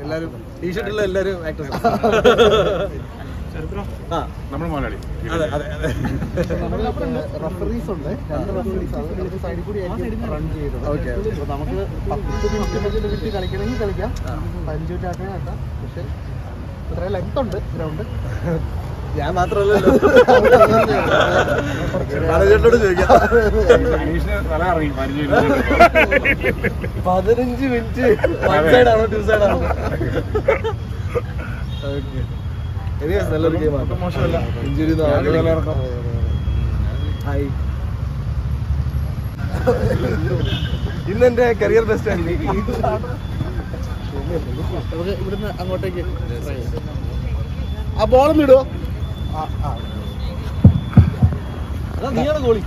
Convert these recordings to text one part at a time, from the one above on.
എല്ലാരും ടീഷർട്ടുള്ള എല്ലാരും ആക്ടേഴ്സ് ആ നമ്മൾ അതെ അതെ അതെ. റഫറീസ് ഉണ്ട്. രണ്ട് റഫറീസ് അത് ഇതിന്റെ സൈഡിൽ കൂടി റൺ ചെയ്തത്. നമുക്ക് പത്ത് മിനിറ്റ് വിട്ട് കളിക്കണമെങ്കിൽ കളിക്കാം. പതിനഞ്ച് മിനിറ്റ് ആക്കണേ ആക്കാം പക്ഷെ ഇത്ര ലെങ്ത് ഉണ്ട് ഗ്രൗണ്ട് ഞാൻ മാത്രമല്ലല്ലോ പതിനഞ്ച് മിനിറ്റ് വൺ സൈഡ് ആണോ ടു സൈഡ് ആണോ? ഓക്കെ എനിവേസ് നല്ലൊരു ഗെയിമാണ്. മോശമല്ല. ഇഞ്ചുറി. ഹായ്. ഇന്ന് എന്റെ കരിയർ ബെസ്റ്റ് ആണ്. നമുക്ക് ഇവിടുന്ന് അങ്ങോട്ടേക്ക് ആ ബോളൊന്നും ഇടുവോ നീയാണ് goalie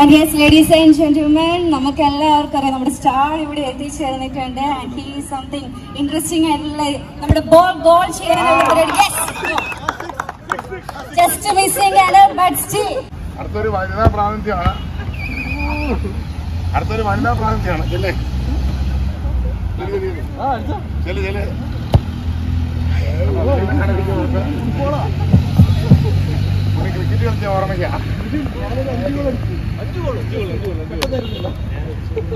And yes, ladies and gentlemen, നമുക്ക് എല്ലാവർക്കും അറിയാം നമ്മുടെ സ്റ്റാർ ഇവിടെ എത്തിച്ചേർന്നിട്ടുണ്ട്. ആൻഡ് ഹി സംതിങ് ഇൻട്രസ്റ്റിംഗ് ആയിട്ടുള്ള നമ്മുടെ ബോൾ ഗോൾ ചെയ്യാൻ ജസ്റ്റ് മിസ്സിംഗ് ആണ് ബട്ട് സ്റ്റിൽ അടുത്തൊരു വനിതാ പ്രാതിനിധ്യമാണ്. അടുത്തൊരു വനിതാ പ്രാതിനിധ്യമാണ്. ചെല്ലേ. ചെൽ ചെൽ പുള്ളി ക്രിക്കറ്റ് കളിച്ച ഓർമ്മയ്ക്കാ.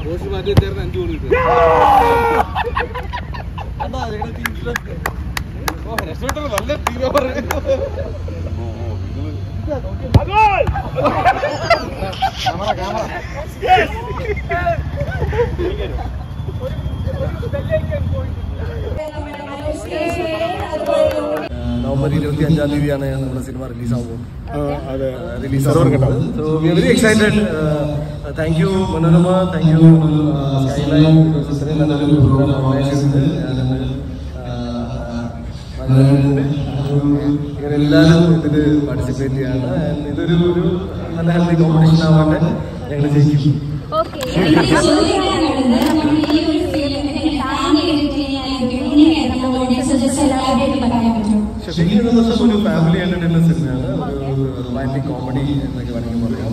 ബോസ് മാറ്റി ചേർന്ന് അഞ്ചു ഗോൾ കിട്ടും അതാ ഞങ്ങളുടെ ടീമിലെ നല്ല ടീമാ നവംബർ ഇരുപത്തി അഞ്ചാം തീയതിയാണ് നമ്മുടെ സിനിമ റിലീസ് ആകുമ്പോൾ അതെ. Release so we very excited thank you Manorama. Thank you skyline ഇത്രയും നല്ലൊരു പ്രോഗ്രാം എല്ലാവരും ഇതിൽ പാർട്ടിസിപ്പേറ്റ് ചെയ്യാണ്. And ഇതൊരു ഒരു നല്ല ഹെൽത്തി കോമ്പറ്റീഷൻ ആവാണ്ട് ഞങ്ങൾ ജയിക്കും. ഒരു ദിവസം ഒരു ഫാമിലി എന്റർടൈൻമെന്റ് സിനിമയാണ്. ഒരു റൊമാന്റിക് കോമഡി എന്നൊക്കെ വേണമെങ്കിൽ പറയാം.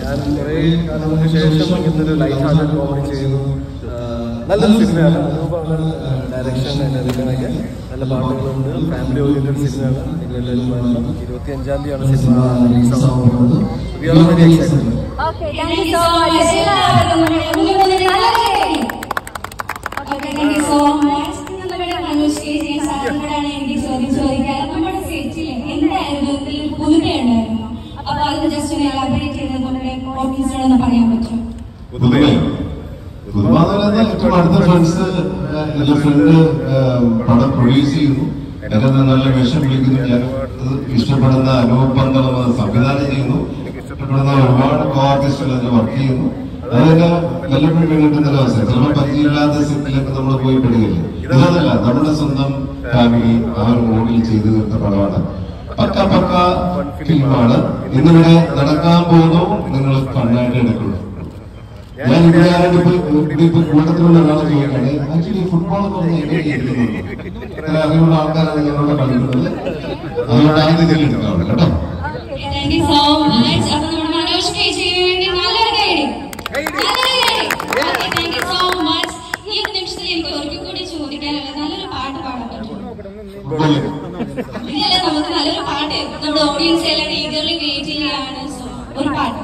ഞാൻ കുറേ കാലങ്ങൾക്ക് ശേഷം ഇങ്ങനത്തെ ഒരു ലൈറ്റ് ഹാർട്ടഡ് കോമഡി ചെയ്യുന്നു സിനിമയാണ്. അനൂപാണ് ഡയറക്ഷൻ അതിനൊക്കെ നല്ല പാട്ടുകളുണ്ട്. ഫാമിലി ഓറിയന്റഡ് സിനിമയാണ്. നിങ്ങളെല്ലാവരും വരണം ഇരുപത്തി അഞ്ചാം തീയതിയാണ് സിനിമ റിലീസ് ആവാൻ പോകുന്നത്. We are very excited Okay, thank you so much. എല്ലാവർക്കും നമ്മുടെ മുന്നിൽ വന്നിട്ട് നല്ലൊരു നല്ല ഫ്രണ്ട് പടം പ്രൊഡ്യൂസ് ചെയ്യുന്നു. എന്നെ നല്ല വേഷം വിളിക്കുന്നു. ഞാൻ ഇഷ്ടപ്പെടുന്ന അനൂപ് പന്തളം സംവിധാനം ചെയ്യുന്നു. ഇഷ്ടപ്പെടുന്ന ഒരുപാട് കോ ആർട്ടിസ്റ്റുകൾ അതിൽ വർക്ക് ചെയ്യുന്നു. അതെന്നെ വല്ലപ്പോഴും കിട്ടുന്ന ഒരു ചിലപ്പോൾ പരിചയമില്ലാത്ത നമ്മൾ പോയി പെടുകയില്ല? ഇതല്ല നമ്മുടെ സ്വന്തം ഫാമിലി ആ മോഡിൽ ചെയ്തു തീർത്ത പടമാണ്. പക്ക പക്ക ഫിലിമാണ്. ഇന്നിവിടെ നടക്കാൻ പോകുന്നു. നിങ്ങൾ കണ്ണായിട്ട് എടുക്കുന്നു. ഞാൻ കൂട്ടത്തിലുള്ള ഒരാളെ ചോദിക്കാണ് ആക്ച്വലി ഫുട്ബോൾ അറിവുള്ള ആൾക്കാരാണ് ഞങ്ങളുടെ കളിക്കുന്നത് അതുകൊണ്ട് ആദ്യം എടുക്കുന്നത് കേട്ടോ? നമുക്ക് നല്ലൊരു പാട്ട്. നമ്മുടെ ഓഡിയൻസ് എല്ലാം ഈഗർലി വെയിറ്റ് ചെയ്യാണ്. ഒരു പാട്ട്.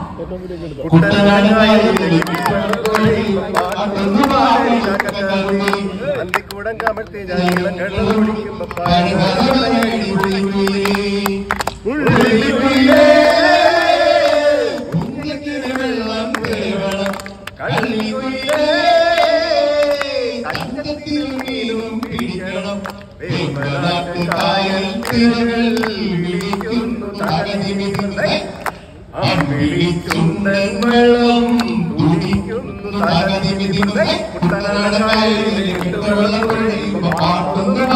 അന്തിക്കൂടം കമഴ്ത്തി ഞാൻ ഇളങ്ങൾ കുടിക്കുമ്പോ തകതിമിതിമേ കുട്ടനാട് കായലിൽ വെള്ളം കുടിക്കുന്നു പാട്ടുന്നു